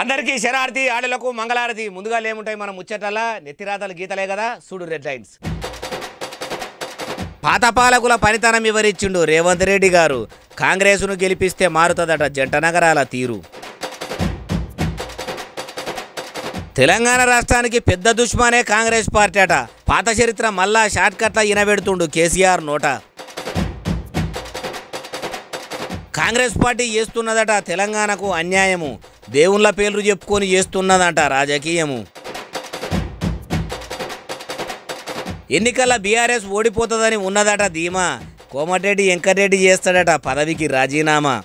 అందరికీ శరార్థి ఆడలకు మంగళారతి. ముందుగా ఏముంటాయి మనం ముచ్చటలా నెత్తిరాతలు గీతలే కదా. చూడు రెడ్ లైన్స్. పాత పాలకుల పనితనం వివరించిండు రేవంత్ రెడ్డి గారు? కాంగ్రెస్ను గెలిపిస్తే మారుతుందట జంట నగరాల తీరు. తెలంగాణ రాష్ట్రానికి పెద్ద దుష్మానే కాంగ్రెస్ పార్టీ అట. పాత చరిత్ర మళ్ళా షార్ట్ కట్ల ఇనబెడుతుండు కేసీఆర్ నోట. కాంగ్రెస్ పార్టీ చేస్తున్నదట తెలంగాణకు అన్యాయము. దేవుళ్ళ పేర్లు చెప్పుకొని చేస్తున్నదట రాజకీయము. ఎన్నికల బీఆర్ఎస్ ఓడిపోతుందని ఉన్నదట ధీమా. కోమటిరెడ్డి వెంకటరెడ్డి చేస్తాడట పదవికి రాజీనామా.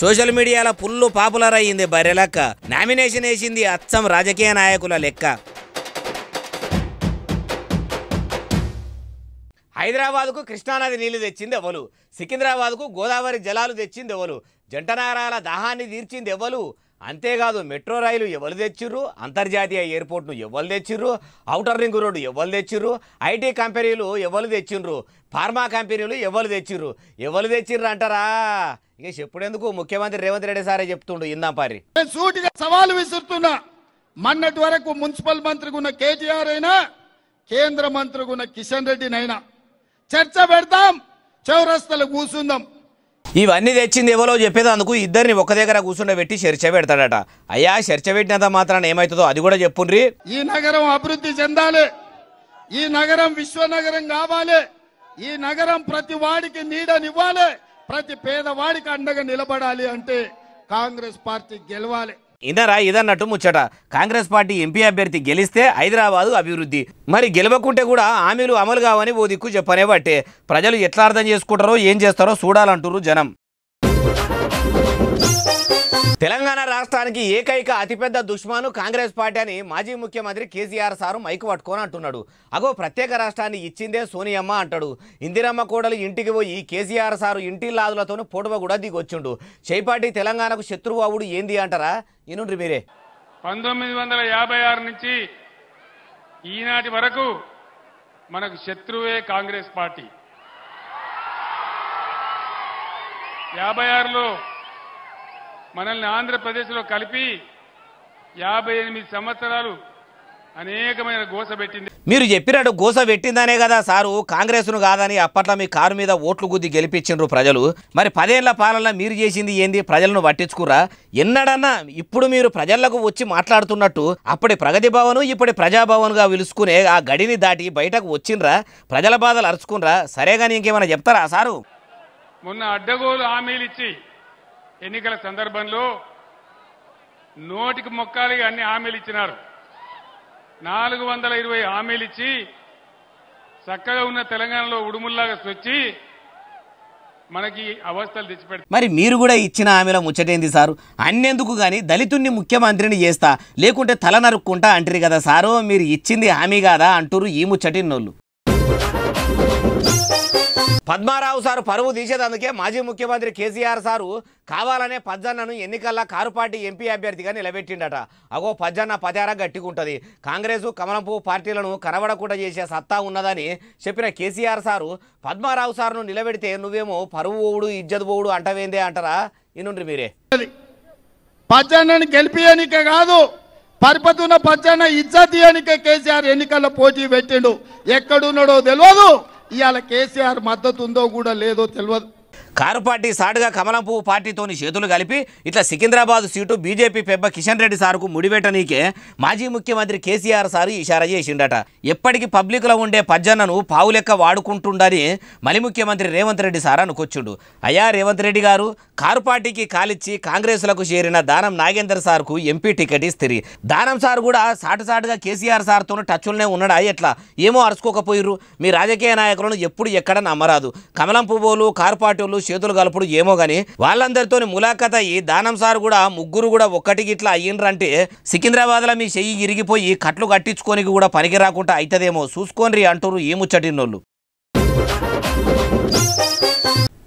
సోషల్ మీడియాలో ఫుల్లు పాపులర్ అయ్యింది బర్రెలక్క. నామినేషన్ వేసింది అచ్చం రాజకీయ నాయకుల లెక్క. హైదరాబాద్కు కృష్ణానది నీళ్ళు తెచ్చింది ఎవలు? సికింద్రాబాద్కు గోదావరి జలాలు తెచ్చింది ఎవరు జంటనారాల దాహాన్ని తీర్చింది ఎవలు? అంతేకాదు మెట్రో రైలు ఎవరు తెచ్చిర్రు? అంతర్జాతీయ ఎయిర్పోర్ట్ను ఎవరు తెచ్చిర్రు? ఔటర్ రింగ్ రోడ్డు ఎవరు తెచ్చిర్రు? ఐటీ కంపెనీలు ఎవరు తెచ్చిండ్రు? ఫార్మా కంపెనీలు ఎవరు తెచ్చిర్రు? ఎవరు తెచ్చిర్రు అంటారా? ఇక చెప్పుడెందుకు ముఖ్యమంత్రి రేవంత్ రెడ్డి సారే చెప్తుండు ఇందాం పారి. సూటిగా సవాలు విసురుతున్నా. మొన్నటి వరకు మున్సిపల్ మంత్రిగున్న కేటీఆర్ అయినా కేంద్ర మంత్రిగా ఉన్న కిషన్ రెడ్డినైనా. చర్చ పెడతాం చౌరస్తలు కూసుందాం. ఇవన్నీ తెచ్చింది ఎవరో చెప్పేదందుకు ఇద్దరిని ఒక దగ్గర కూర్చుండబెట్టి చర్చ పెడతాడట. అయ్యా చర్చ పెట్టినంత మాత్రాన ఏమవుతుందో అది కూడా చెప్పుండ్రి. ఈ నగరం అభివృద్ధి చెందాలి. ఈ నగరం విశ్వనగరం కావాలి. ఈ నగరం ప్రతి వాడికి నీడనివ్వాలి. ప్రతి పేదవాడికి అండగా నిలబడాలి అంటే కాంగ్రెస్ పార్టీ గెలవాలి. ఇదరా ఇదన్నట్టు ముచ్చట. కాంగ్రెస్ పార్టీ ఎంపీ అభ్యర్థి గెలిస్తే హైదరాబాదు అభివృద్ధి. మరి గెలవకుంటే కూడా హామీలు అమలు కావని ఓ దిక్కు చెప్పనే బట్టే. ప్రజలు ఎట్లా అర్థం చేసుకుంటారో ఏం చేస్తారో చూడాలంటున్నారు జనం. తెలంగాణ రాష్ట్రానికి ఏకైక అతిపెద్ద దుష్మాను కాంగ్రెస్ పార్టీ అని మాజీ ముఖ్యమంత్రి కేసీఆర్ సారు మైకు పట్టుకొని అంటున్నాడు. అగో ప్రత్యేక రాష్ట్రాన్ని ఇచ్చిందే సోనియమ్మ అంటాడు. ఇందిరమ్మ కోడలు ఇంటికి పోయి కేసీఆర్ సారు ఇంటి లాదులతో పొడవ కూడా దిగొచ్చిండు. చేపాటి తెలంగాణకు శత్రువు అవుడు ఏంది అంటారా? ఇనుండ్రి మీరే. పంతొమ్మిది వందల యాభై ఆరు నుంచి ఈనాటి వరకు మనకు శత్రువే కాంగ్రెస్ పార్టీ. యాభై ఆరులో మనల్ని ఆంధ్రప్రదేశ్లో కలిపి యాభై ఎనిమిది సంవత్సరాలు అనేకమైన గోస పెట్టింది. మీరు చెప్పినట్టు గోస పెట్టిందనే కదా సారు కాంగ్రెస్ను కాదని అప్పట్లో మీ కారు మీద ఓట్లు గుద్ది గెలిపించిండ్రు ప్రజలు. మరి పదేళ్ళ పాలన మీరు చేసింది ఏంది? ప్రజలను పట్టించుకురా ఎన్నడన్నా ఇప్పుడు మీరు ప్రజలకు వచ్చి మాట్లాడుతున్నట్టు అప్పటి ప్రగతి భవన్ ఇప్పటి ప్రజాభవన్గా పిలుచుకునే ఆ గడిని దాటి బయటకు వచ్చిండ్రా? ప్రజల బాధలు అరుచుకున్రా? సరే కానీ ఇంకేమైనా చెప్తారా సారు? మొన్న అడ్డగోలు హామీలు ఇచ్చి ఎన్నికల సందర్భంలో నోటికి మొక్కాలిగా అన్ని హామీలు ఇచ్చినారు. నాలుగు వందల ఇరవై హామీలు ఇచ్చి చక్కగా ఉన్న తెలంగాణలో ఉడుముల్లాగా వచ్చి మనకి అవస్థలు తెచ్చిపెడతారు. మరి మీరు కూడా ఇచ్చిన హామీల ముచ్చటేంది సారు? అన్నెందుకు గాని దళితుణ్ణి ముఖ్యమంత్రిని చేస్తా లేకుంటే తల నరుక్కుంటా అంటారు కదా సారు? మీరు ఇచ్చింది హామీ కాదా అంటారు ఈ ముచ్చటిన్నోళ్ళు. పద్మారావు సారు పరువు తీసేదందుకే మాజీ ముఖ్యమంత్రి కేసీఆర్ సారు కావాలనే పజ్జన్నను ఎన్నికల్లో కారుపార్టీ ఎంపీ అభ్యర్థిగా నిలబెట్టిండట. అగో పజ్జన్న పదార గట్టిగుంటది. కాంగ్రెస్ కమలంపు పార్టీలను కనబడకుండా చేసే సత్తా ఉన్నదని చెప్పిన కేసీఆర్ సారు పద్మారావు సారును నిలబెడితే నువ్వేమో పరువు ఓవుడు ఇజ్జత్ పోవుడు అంటవేందే అంటారా? ఇనుండ్రి మీరే. పచ్చన్నని గెలిపియనిక కాదు పరిపతున్న పచ్చన్న ఇజ్జతీయనిక కేసీఆర్ ఎన్నికల్లో పోటీ పెట్టిండు. ఎక్కడున్నాడో తెలియదు ఇవాళ కేసీఆర్ మద్దతు ఉందో కూడా లేదో తెలియదు కారు పార్టీ సాటుగా కమలం పువ్వు పార్టీతోని చేతులు కలిపి ఇట్లా సికింద్రాబాద్ సీటు బీజేపీ పెబ్బ కిషన్ రెడ్డి సార్కు ముడిపెట్టనీకే మాజీ ముఖ్యమంత్రి కేసీఆర్ సారు ఇషారా చేసిండట. ఎప్పటికీ పబ్లిక్లో ఉండే పజ్జన్నను పావు లెక్క వాడుకుంటుండని మలి ముఖ్యమంత్రి రేవంత్ రెడ్డి సార్ అనుకొచ్చుండు. అయ్యా రేవంత్ రెడ్డి గారు కారు పార్టీకి కాలిచ్చి కాంగ్రెస్లకు చేరిన దానం నాగేందర్ సార్కు ఎంపీ టికెట్ ఇస్తే దానం సార్ కూడా సాటు సాటుగా కేసీఆర్ సార్తో టచ్లోనే ఉన్నాడా? ఎట్లా? ఏమో అరుచుకోకపోయిర్రు. మీ రాజకీయ నాయకులను ఎప్పుడు ఎక్కడ నమ్మరాదు. కమలం పువ్వులు కారు పార్టీలు చేతులు కలుపుడు ఏమో కానీ వాళ్ళందరితో ములాఖత్ అయ్యి దానం సార్ కూడా ముగ్గురు కూడా ఒక్కటికి ఇట్లా అయ్యిండ్రంటే సికింద్రాబాద్లో మీ చెయ్యి ఇరిగిపోయి కట్లు కట్టించుకోనికి కూడా పనికి రాకుండా అవుతుందేమో చూసుకోండి అంటారు ఏ ముచ్చటినోళ్ళు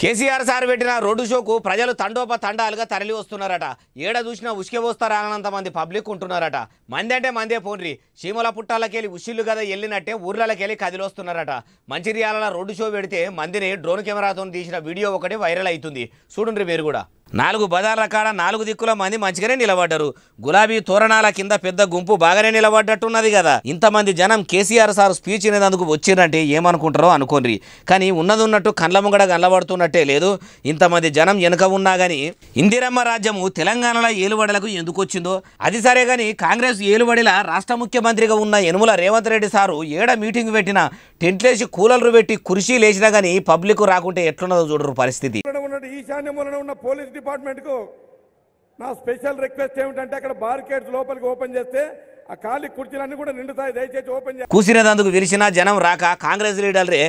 కేసీఆర్ సార్ పెట్టిన రోడ్డు షోకు ప్రజలు తండోప తండాలుగా తరలి వస్తున్నారట. ఏడ చూసినా ఉసుకే పోస్తారన్నంత మంది పబ్లిక్ ఉంటున్నారట. మంది అంటే మందే పోన్రి. చీమల పుట్టాలకెళ్ళి ఉసిళ్ళు కదా వెళ్ళినట్టే ఊర్లకెళ్ళి కదిలొస్తున్నారట. మంచిర్యాలలో రోడ్డు షో పెడితే మందిని డ్రోన్ కెమెరాతో తీసిన వీడియో ఒకటి వైరల్ అవుతుంది చూడండి మీరు కూడా. నాలుగు బజార్ల కాడ నాలుగు దిక్కుల మంది మంచిగానే నిలబడ్డారు. గులాబీ తోరణాల కింద పెద్ద గుంపు బాగానే నిలబడ్డట్టున్నది కదా. ఇంతమంది జనం కేసీఆర్ సార్ స్పీచ్ ఇనేందుకు వచ్చిరంటే ఏమనుకుంటారో అనుకోండి. కానీ ఉన్నది ఉన్నట్టు కండ్ల ముంగడ కనబడుతున్నట్టే లేదు. ఇంతమంది జనం వెనుక ఉన్నా కానీ ఇందిరమ్మ రాజ్యము తెలంగాణలో ఏలుబడలకు ఎందుకు వచ్చిందో? అది సరే కానీ కాంగ్రెస్ ఏలుబడిలా రాష్ట్ర ముఖ్యమంత్రిగా ఉన్న యనుమల రేవంత్ రెడ్డి సారు ఏడ మీటింగ్ పెట్టినా టెంట్లేసి కూలర్లు పెట్టి కుర్చీ లేచినా కానీ పబ్లిక్ రాకుంటే ఎట్లున్నదో చూడరు పరిస్థితి. ఇక్కడ ఉన్న ఉన్న పోలీస్ డిపార్ట్మెంట్కు నా స్పెషల్ రిక్వెస్ట్ ఏమిటంటే అక్కడ బార్కేడ్స్ లోపలికి ఓపెన్ చేస్తే ఆ ఖాళీ కుర్చీలన్నీ కూడా నిండుతాయి దయచేసి ఓపెన్ చేసి కూసినందుకు విరిచిన జనం రాక కాంగ్రెస్ లీడర్లే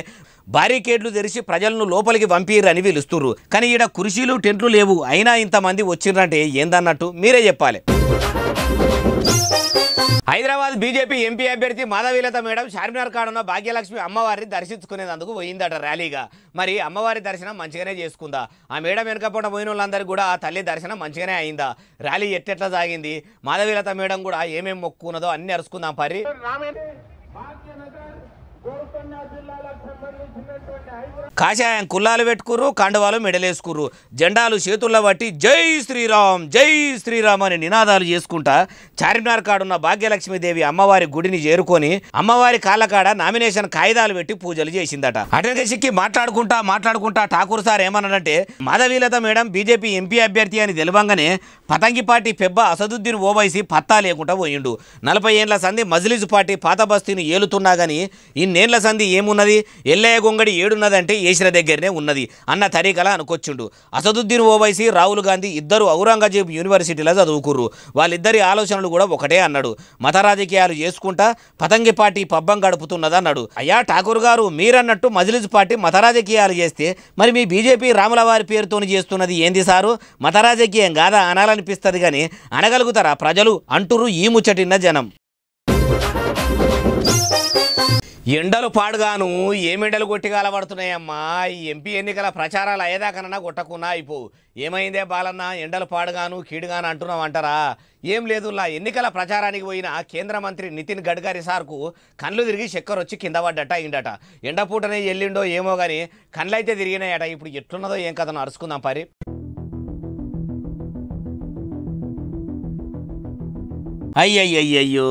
బారికేడ్లు తెరిచి ప్రజలను లోపలికి పంపిరని పిలుస్తున్నారు కానీ ఈడ కుర్చీలు టెంట్లు లేవు. అయినా ఇంతమంది వచ్చిర్రంటే ఏందన్నట్టు మీరే చెప్పాలి. హైదరాబాద్ బీజేపీ ఎంపీ అభ్యర్థి మాధవీలత మేడం చార్మినార్ కాడున్న భాగ్యలక్ష్మి అమ్మవారిని దర్శించుకునేందుకు పోయిందట ర్యాలీగా. మరి అమ్మవారి దర్శనం మంచిగానే చేసుకుందా? ఆ మేడం వెనకపోవడం పోయిన వాళ్ళందరికీ కూడా ఆ తల్లి దర్శనం మంచిగానే అయిందా? ర్యాలీ ఎట్టెట్లా సాగింది? మాధవీలత మేడం కూడా ఏమేం మొక్కున్నదో అన్ని అరుచుకుందాం పరి కాషాయం కుల్లాలు పెట్టుకుర్రు కండవాలు మెడలేసుకుర్రు. జెండాలు చేతుల్లో బట్టి జై శ్రీరామ్ జై శ్రీరామ్ అని నినాదాలు చేసుకుంటా చార్మినార్ కాడున్న భాగ్యలక్ష్మీదేవి అమ్మవారి గుడిని చేరుకొని అమ్మవారి కాళ్ళకాడ నామినేషన్ కాయిదాలు పెట్టి పూజలు చేసిందట. అటెనక సిక్కి మాట్లాడుకుంటా మాట్లాడుకుంటా ఠాకూర్ సార్ ఏమన్నాడంటే మాధవీలత మేడం బీజేపీ ఎంపీ అభ్యర్థి అని తెలవంగానే పతంగి పార్టీ పెబ్బ అసదుద్దీన్ ఓవైసీ పత్తా లేకుండా పోయిండు. నలభై ఏండ్ల సంధి మజ్లిస్ పార్టీ పాత బస్తీని ఏలుతున్నా గానీ ఇన్నేళ్ళ సంధి ఏమున్నది? ఎల్లయ్య గొంగడి ఏడున్నదంటే ఏసిన దగ్గరనే ఉన్నది అన్న తరీకల అనుకొచ్చిండు. అసదుద్దీన్ ఓవైసీ రాహుల్ గాంధీ ఇద్దరు ఔరంగజేబ్ యూనివర్సిటీలో చదువుకుర్రు. వాళ్ళిద్దరి ఆలోచనలు కూడా ఒకటే అన్నాడు. మత రాజకీయాలు చేసుకుంటా పతంగి పార్టీ పబ్బం గడుపుతున్నదన్నాడు. అయ్యా ఠాకూర్ గారు మీరన్నట్టు మజిలిజ్ పార్టీ మత రాజకీయాలు చేస్తే మరి మీ బీజేపీ రాముల వారి పేరుతోని చేస్తున్నది ఏంది సారు? మత రాజకీయం కాదా అనాలనిపిస్తుంది కానీ అనగలుగుతారా ప్రజలు? అంటురు ఈ ముచ్చటిన్న జనం. ఎండలు పాడుగాను ఏమెండలు కొట్టిగాల కలబడుతున్నాయమ్మా ఈ ఎంపీ ఎన్నికల ప్రచారాలు అయ్యేదాకనన్నా కొట్టకున్నా అయిపో. ఏమైందే బాలన్న? ఎండలు పాడుగాను కీడుగాను అంటున్నావు అంటారా ఏం లేదులా ఎన్నికల ప్రచారానికి పోయిన కేంద్ర మంత్రి నితిన్ గడ్కరీ సార్కు కళ్ళు తిరిగి చక్కెర వచ్చి కింద పడ్డట అయిండట. ఎండపూటనే వెళ్ళిండో ఏమో కానీ కళ్ళైతే తిరిగినాయట. ఇప్పుడు ఎట్లున్నదో ఏం కథను అరుచుకుందాం పరి. అయ్యయ్యయ్యో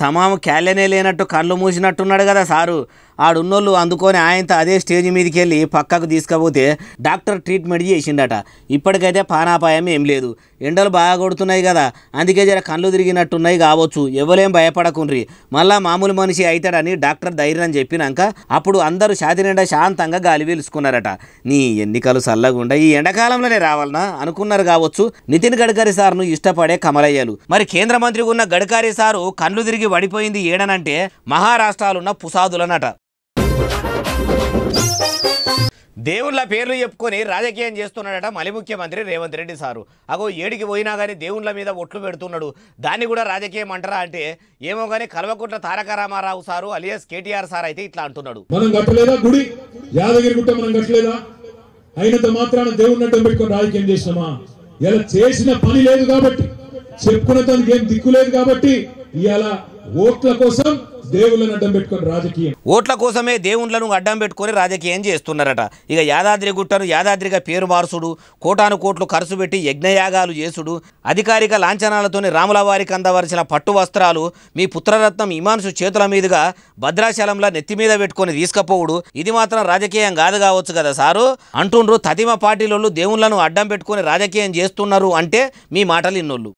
తమాము క్యాలెనే లేనట్టు కళ్ళు మూసినట్టున్నాడు కదా సారు. ఆడున్నోళ్ళు అందుకొని ఆయనతో అదే స్టేజ్ మీదకి వెళ్ళి పక్కకు తీసుకపోతే డాక్టర్ ట్రీట్మెంట్ చేసిండట. ఇప్పటికైతే పానాపాయం ఏం లేదు. ఎండలు బాగా కొడుతున్నాయి కదా. అందుకే జర కళ్ళు తిరిగినట్టున్నాయి కావచ్చు. ఎవరేం భయపడకుండ్రి. మళ్ళా మామూలు మనిషి అవుతాడని డాక్టర్ ధైర్యం చెప్పినాక అప్పుడు అందరూ షాతి నిండా శాంతంగా గాలి పీల్చుకున్నారట. నీ ఎన్నికలు చల్లగుండా ఈ ఎండాకాలంలోనే రావాలనా? అనుకున్నారు కావచ్చు. నితిన్ గడ్కరీ సార్ను ఇష్టపడే కమలయ్యలు. మరి కేంద్ర మంత్రి ఉన్న గడ్కరీ సారు కళ్ళు తిరిగి పడిపోయింది ఏడనంటే మహారాష్ట్రాలున్న పుసాదులనట. దేవుళ్ళ పేర్లు చెప్పుకొని రాజకీయం చేస్తున్నాడట మలి ముఖ్యమంత్రి రేవంత్ రెడ్డి సారు. అగో ఏడికి పోయినా కానీ దేవుళ్ళ మీద ఒట్లు పెడుతున్నాడు. దాన్ని కూడా రాజకీయం అంటారా అంటే ఏమో కానీ Kalvakuntla Taraka Rama Rao sir alias KTR sir అయితే ఇట్లా అంటున్నాడు. మనం కట్టలేదా గుడి? యాదగిరి గుట్ట మనం కట్టలేదా? అయినంత మాత్రాన దేవుడిని అడ్డం పెట్టుకొని రాజకీయం చేసినామా? ఇలా చేసిన పని లేదు కాబట్టి చెప్పుకున్న దానికి ఏం దిక్కు లేదు కాబట్టి ఇవాళ ఓట్ల కోసం దేవుళ్ళని అడ్డం పెట్టుకొని రాజకీయం. ఓట్ల కోసమే దేవుళ్ళను అడ్డం పెట్టుకొని రాజకీయం చేస్తున్నారట. ఇక యాదాద్రి గుట్టను యాదాద్రిగా పేరు మార్చుడు కోటాను కోట్లు ఖర్చు పెట్టి యజ్ఞయాగాలు చేసుడు అధికారిక లాంఛనాలతోని రాముల వారికి అందవలసిన పట్టు వస్త్రాలు మీ పుత్రరత్నం ఇమాన్సు చేతుల మీదుగా భద్రాచలంలా నెత్తి మీద పెట్టుకొని తీసుకపోవుడు. ఇది మాత్రం రాజకీయం కాదు కావచ్చు కదా సారు? అంటుండ్రు తదిమ పార్టీలోళ్ళు దేవుళ్ళను అడ్డం పెట్టుకొని రాజకీయం చేస్తున్నారు అంటే మీ మాటలు ఇన్నోళ్ళు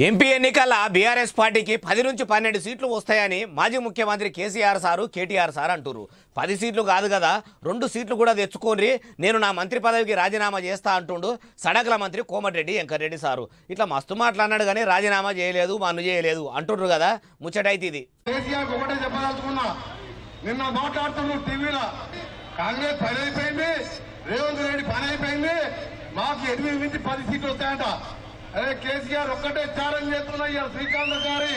ఎంపీ ఎన్నికల బీఆర్ఎస్ పార్టీకి పది నుంచి పన్నెండు సీట్లు వస్తాయని మాజీ ముఖ్యమంత్రి కేసీఆర్ సారు కేటీఆర్ సార్ అంటున్నారు పది సీట్లు కాదు కదా రెండు సీట్లు కూడా తెచ్చుకోండి. నేను నా మంత్రి పదవికి రాజీనామా చేస్తా అంటుండు సడగల మంత్రి కోమటిరెడ్డి వెంకటరెడ్డి సారు. ఇట్లా మస్తు మాట్లాడినాడు కానీ రాజీనామా చేయలేదు మన్ను చేయలేదు అంటుండ్రు కదా ముచ్చటైతే ఇది. నిన్న మాట్లాడుతున్నాడు టీవీలో కాంగ్రెస్ పని అయిపోయింది రేవంత్ రెడ్డి పని అయిపోయింది మాకు ఎనిమిది నుంచి పది సీట్లు వస్తాయంట. అదే కేసీఆర్ ఒక్కటే త్యాగం చేస్తున్నా ఇవాళ శ్రీకాంత్ గారి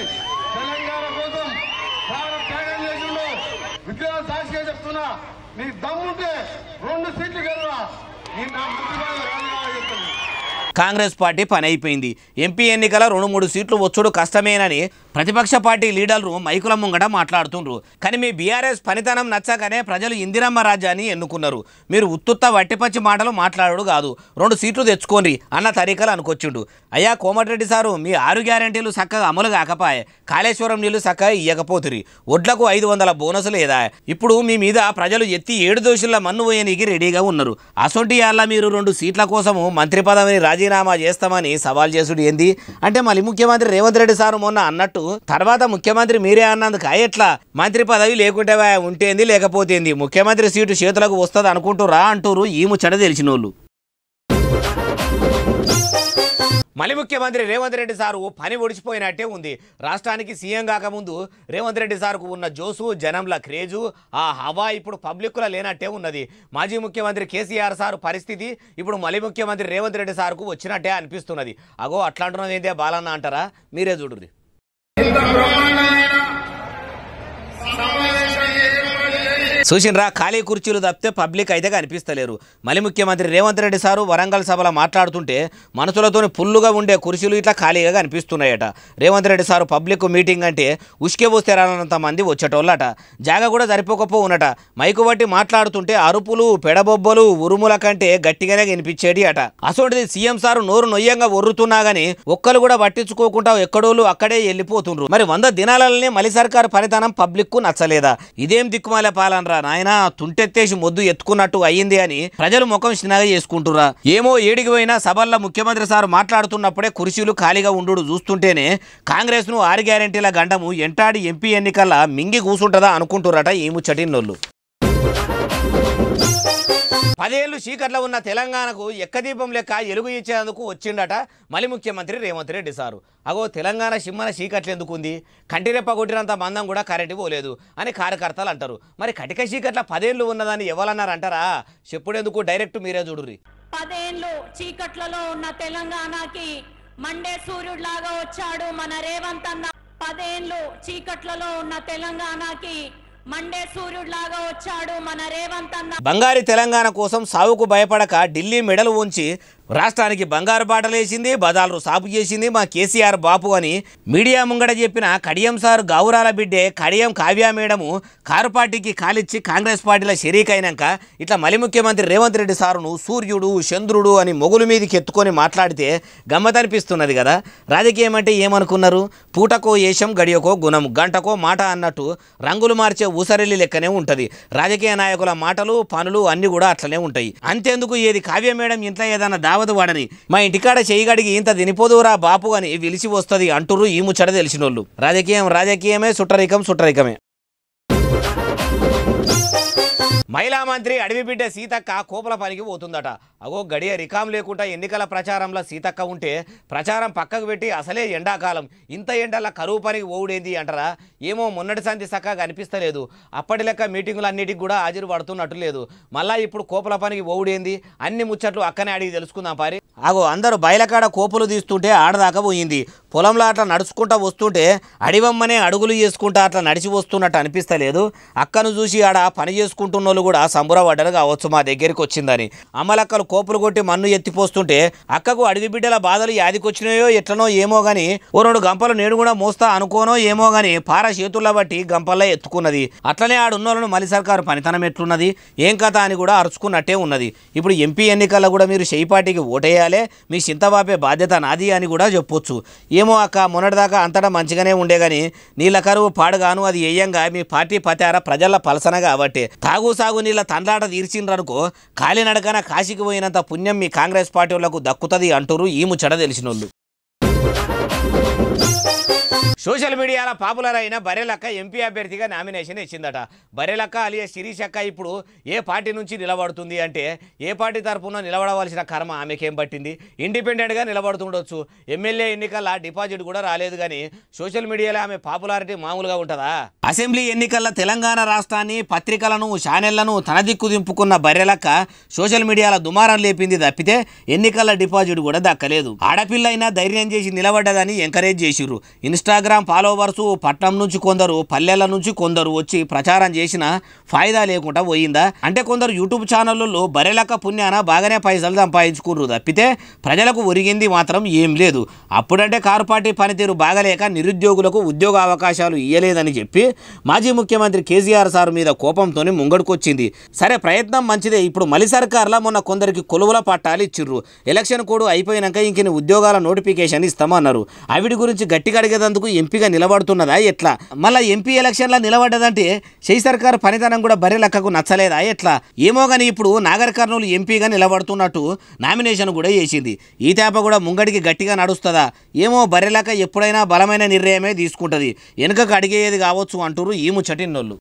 తెలంగాణ కోసం చాలా త్యాగం చేసిండు. విగ్రహం సాక్షిగా చెప్తున్నా నీ దమ్ముంటే రెండు సీట్లు గెలవా? నీ నా కాంగ్రెస్ పార్టీ పని అయిపోయింది. ఎంపీ ఎన్నికల రెండు మూడు సీట్లు వచ్చుడు కష్టమేనని ప్రతిపక్ష పార్టీ లీడర్లు మైకుల ముంగడ మాట్లాడుతుండ్రు. కానీ మీ బీఆర్ఎస్ పనితనం నచ్చకనే ప్రజలు ఇందిరమ్మ రాజ్యాన్ని ఎన్నుకున్నారు. మీరు ఉత్తుత్త వట్టిపచ్చి మాటలు మాట్లాడు కాదు. రెండు సీట్లు తెచ్చుకోండి అన్న తరీకలు అనుకొచ్చిండు. అయ్యా కోమటిరెడ్డి సారు మీ ఆరు గ్యారంటీలు చక్కగా అమలు కాకపాయే. కాళేశ్వరం నీళ్ళు చక్కగా ఇయ్యకపోతురి. ఒడ్లకు ఐదు వందల బోనస్ లేదా ఇప్పుడు మీ మీద ప్రజలు ఎత్తి ఏడు దోషుల మన్ను పోయనీకి రెడీగా ఉన్నారు. అసొంటి యాళ్ళ మీరు రెండు సీట్ల కోసము మంత్రి పదవిని రాజీనామా చేస్తామని సవాల్ చేసుడు ఏంది? అంటే మళ్ళీ ముఖ్యమంత్రి రేవంత్ రెడ్డి సారు మొన్న అన్నట్టు తర్వాత ముఖ్యమంత్రి మీరే అన్నందుకు? ఎట్లా? మంత్రి పదవి లేకుంటే ఉంటేంది లేకపోతేంది? ముఖ్యమంత్రి సీటు చేతులకు వస్తుంది అనుకుంటురా అంటూరు ఈ ముచ్చట తెలిసినోళ్ళు. మళ్ళీ ముఖ్యమంత్రి రేవంత్ రెడ్డి సారు పని ఒడిచిపోయినట్టే ఉంది. రాష్ట్రానికి సీఎం కాకముందు రేవంత్ రెడ్డి సార్కు ఉన్న జోసు జనంల క్రేజు ఆ హవా ఇప్పుడు పబ్లిక్లో లేనట్టే ఉన్నది. మాజీ ముఖ్యమంత్రి కేసీఆర్ సారు పరిస్థితి ఇప్పుడు మళ్ళీ ముఖ్యమంత్రి రేవంత్ రెడ్డి సార్కు వచ్చినట్టే అనిపిస్తున్నది. అగో అట్లాంటున్నది ఏందే బాలన్న అంటారా? మీరే చూడుర్రి. இந்த ராமநாயனா చూసినరా ఖాళీ కుర్చీలు తప్పితే పబ్లిక్ అయితే కనిపిస్తలేరు. మళ్ళీ ముఖ్యమంత్రి రేవంత్ రెడ్డి సారు వరంగల్ సభలో మాట్లాడుతుంటే మనసులతోని ఫుల్లుగా ఉండే కుర్చీలు ఇట్లా ఖాళీగా కనిపిస్తున్నాయట. Revanth Reddy sir public meeting అంటే ఉష్కే పోస్తే రానంత మంది వచ్చేటోళ్ళట. జాగా కూడా సరిపోకపో ఉన్నట మైకు బట్టి మాట్లాడుతుంటే అరుపులు పెడబొబ్బలు ఉరుముల కంటే గట్టిగానే వినిపించేది అట అసోంటిది సీఎం సారు నోరు నొయ్యంగా ఒర్రుతున్నా గానీ ఒక్కరు కూడా పట్టించుకోకుండా ఎక్కడోళ్ళు అక్కడే వెళ్ళిపోతుండ్రు. మరి వంద దినాలనే మలి సర్కారు ఫలితనం పబ్లిక్కు నచ్చలేదా? ఇదేం దిక్కుమాలే పాలనరా? నాయన తుంటెత్తేసి మొద్దు ఎత్తుకున్నట్టు అయ్యింది అని ప్రజలు ముఖం చిన్నగా చేసుకుంటురా ఏమో ఏడికి పోయినా సభల్లో ముఖ్యమంత్రి సార్ మాట్లాడుతున్నప్పుడే కుర్చీలు ఖాళీగా ఉండు చూస్తుంటేనే కాంగ్రెస్ను ఆరు గ్యారెంటీల గండము ఎంటాడి ఎంపీ ఎన్నికల మింగి కూసుంటుందా అనుకుంటురట ఈ ముచ్చటిన్నోళ్ళు. పదేళ్ళు చీకట్లో ఉన్న తెలంగాణకు ఎక్కదీపం లెక్క ఎలుగు ఇచ్చేందుకు వచ్చిండట మళ్ళీ ముఖ్యమంత్రి రేవంత్ రెడ్డి సారు. అగో తెలంగాణ సిమ్మన చీకట్లు ఎందుకు ఉంది కంటిరెప్ప కొట్టినంత మందం కూడా కరెంటు పోలేదు అని కార్యకర్తలు అంటారు. మరి కటిక చీకట్ల పదేళ్ళు ఉన్నదని ఎవరన్నారు అంటారా చెప్పుడెందుకు డైరెక్ట్ మీరే చూడుర్రి. పదేండ్లు చీకట్లలో ఉన్న తెలంగాణకి మండే సూర్యుడిలాగా వచ్చాడు మన రేవంత్ అన్న పదేండ్లు చీకట్లలో ఉన్న తెలంగాణకి మండే సూర్యుడిలాగా వచ్చాడు మన రేవంత్ అన్న. బంగారు తెలంగాణ కోసం సావుకు భయపడక ఢిల్లీ మెడలు ఉంచి రాష్ట్రానికి బంగారు బాటలేసింది బదాలు సాపు చేసింది మా కేసీఆర్ బాపు అని మీడియా ముంగట చెప్పిన కడియం సార్ గౌరాల బిడ్డే కడియం కావ్య మేడము కారు పార్టీకి కాలిచ్చి కాంగ్రెస్ పార్టీలో షరీక్ అయినాక ఇట్లా మలి ముఖ్యమంత్రి రేవంత్ రెడ్డి సారును సూర్యుడు చంద్రుడు అని మొగులు మీదకి ఎత్తుకొని మాట్లాడితే గమ్మతనిపిస్తున్నది కదా. రాజకీయం అంటే ఏమనుకున్నారు? పూటకో ఏషం గడియకో గుణం గంటకో మాట అన్నట్టు రంగులు మార్చే ఊసరెల్లి లెక్కనే ఉంటుంది. రాజకీయ నాయకుల మాటలు పనులు అన్నీ కూడా అట్లనే ఉంటాయి. అంతేందుకు ఏది కావ్య మేడం ఇంట్లో ఏదన్నా దావదు వాడని. మా ఇంటికాడ చేయగడిగి ఇంత తినిపోదురా బాపు అని పిలిచి వస్తుంది అంటురు ఈ ముచ్చట తెలిసినోళ్ళు. రాజకీయం రాజకీయమే సుట్టరికం సుట్టరికమే. మహిళా మంత్రి అడవి బిడ్డ సీతక్క కోపల పనికి పోతుందట. అగో గడియ రికాం లేకుండా ఎన్నికల ప్రచారంలో సీతక్క ఉంటే ప్రచారం పక్కకు పెట్టి అసలే ఎండాకాలం. ఇంత ఎండల కరువు పనికి ఓవుడేంది అంటారా? ఏమో మొన్నటి సంతి సక్కగా కనిపిస్తలేదు. అప్పటి లెక్క మీటింగులు అన్నిటికి కూడా హాజరు పడుతున్నట్టు లేదు. మళ్ళా ఇప్పుడు కోపల పనికి ఓవుడేంది అన్ని ముచ్చట్లు అక్కనే అడిగి తెలుసుకుందాం పారి. అగో అందరూ బయలకాడ కోపులు తీస్తుంటే ఆడదాకా పోయింది. పొలంలో అట్లా నడుచుకుంటా వస్తుంటే అడివమ్మనే అడుగులు చేసుకుంటా అట్లా నడిచి వస్తున్నట్టు అనిపిస్తలేదు. అక్కను చూసి ఆడ పని చేసుకుంటున్న వాళ్ళు కూడా సంబురపడ్డరు కావచ్చు మా దగ్గరికి వచ్చిందని. అమ్మలక్కలు కోపులు కొట్టి మన్ను ఎత్తిపోస్తుంటే అక్కకు అడవి బిడ్డల బాధలు యాదికొచ్చినాయో ఎట్లనో ఏమో గాని ఓ రెండు గంపలు నేను కూడా మోస్తా అనుకోనో ఏమో గాని పార చేతుల్లో బట్టి గంపల్లో ఎత్తుకున్నది. అట్లనే ఆడున్నోళ్ళను మలి సర్కారు పనితనం ఎట్లున్నది? ఏం కథ అని కూడా అరుచుకున్నట్టే ఉన్నది. ఇప్పుడు ఎంపీ ఎన్నికల్లో కూడా మీరు చేయిపాటికి పార్టీకి ఓటేయాలే మీ చింతవాపే బాధ్యత నాది అని కూడా చెప్పొచ్చు. ఏమో అక్క మొన్నటిదాకా అంతటా మంచిగానే ఉండే కానీ నీళ్ళ కరువు పాడుగాను అది ఏయంగా మీ పార్టీ పతార ప్రజల పలసన కాబట్టి. తాగు సాగు నీళ్ళ తండ్రాట తీర్చిండ్రనుకో కాలినడకన కాశీకి పోయినంత పుణ్యం మీ కాంగ్రెస్ పార్టీ వాళ్ళకు దక్కుతుంది అంటారు ఈ ముచ్చట తెలిసినోళ్ళు. సోషల్ మీడియాలో పాపులర్ అయిన బరేలక్క ఎంపీ అభ్యర్థిగా నామినేషన్ ఇచ్చిందట. బరేలక్క అలియా శిరీషక్క ఇప్పుడు ఏ పార్టీ నుంచి నిలబడుతుంది అంటే ఏ పార్టీ తరఫున నిలబడవలసిన కర్మ ఆమెకేం పట్టింది? ఇండిపెండెంట్గా నిలబడుతుండొచ్చు. ఎమ్మెల్యే ఎన్నికల డిపాజిట్ కూడా రాలేదు కానీ సోషల్ మీడియాలో ఆమె పాపులారిటీ మామూలుగా ఉంటుందా? అసెంబ్లీ ఎన్నికల్లో తెలంగాణ రాష్ట్రాన్ని పత్రికలను ఛానళ్ళను తన దిక్కు దింపుకున్న బర్రెలక్క సోషల్ మీడియాలో దుమారం లేపింది తప్పితే ఎన్నికల డిపాజిట్ కూడా దక్కలేదు. ఆడపిల్ల అయినా ధైర్యం చేసి నిలబడ్డదని ఎంకరేజ్ చేసిర్రు. ఇన్స్టాగ్రామ్ ఇన్స్టాగ్రామ్ ఫాలోవర్స్ పట్నం నుంచి కొందరు పల్లెల నుంచి కొందరు వచ్చి ప్రచారం చేసిన ఫాయిదా లేకుండా పోయిందా? అంటే కొందరు యూట్యూబ్ ఛానళ్ళలో బరెలక్క పుణ్యాన బాగానే పైసలు సంపాదించుకున్నారు తప్పితే ప్రజలకు ఒరిగింది మాత్రం ఏం లేదు. అప్పుడంటే కారు పార్టీ పనితీరు బాగలేక నిరుద్యోగులకు ఉద్యోగ అవకాశాలు ఇయ్యలేదని చెప్పి మాజీ ముఖ్యమంత్రి కేసీఆర్ సార్ మీద కోపంతోనే ముంగడుకొచ్చింది. సరే ప్రయత్నం మంచిదే. ఇప్పుడు మలి సర్కార్లా మొన్న కొందరికి కొలువుల పట్టాలు ఇచ్చిర్రు. ఎలక్షన్ కోడ్ అయిపోయినాక ఇంక ఉద్యోగాల నోటిఫికేషన్ ఇస్తామన్నారు. ఆవిడ గురించి గట్టిగా అడిగేందుకు ఎంపీగా నిలబడుతున్నదా ఎట్లా? మళ్ళీ ఎంపీ ఎలక్షన్లో నిలబడ్డదంటే శై సర్కార్ పనితనం కూడా బర్రె లెక్కకు నచ్చలేదా ఎట్లా? ఏమో కానీ ఇప్పుడు నాగర్ కర్నూలు ఎంపీగా నిలబడుతున్నట్టు నామినేషన్ కూడా చేసింది ఈ తేప కూడా ముంగడికి గట్టిగా నడుస్తుందా? ఏమో బరెలక ఎప్పుడైనా బలమైన నిర్ణయమే తీసుకుంటుంది. వెనుకకు అడిగేది కావచ్చు అంటారు ఈ ముచ్చటిన్నోళ్ళు.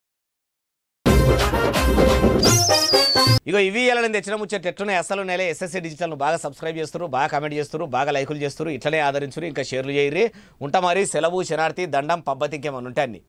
ఇగో ఇవి వెళ్ళని తెచ్చిన ముచ్చట ఎట్లున్నాయి అసలు నెల ఎస్ఎస్సీ డిజిటల్ను బాగా సబ్స్క్రైబ్ చేస్తారు బాగా కామెంట్ చేస్తారు బాగా లైకులు చేస్తారు ఇట్లనే ఆదరించరు ఇంకా షేర్లు చేయరు ఉంటా మరి సెలవు శనార్థి దండం పబ్బతింకేమని ఉంటాయి అన్ని.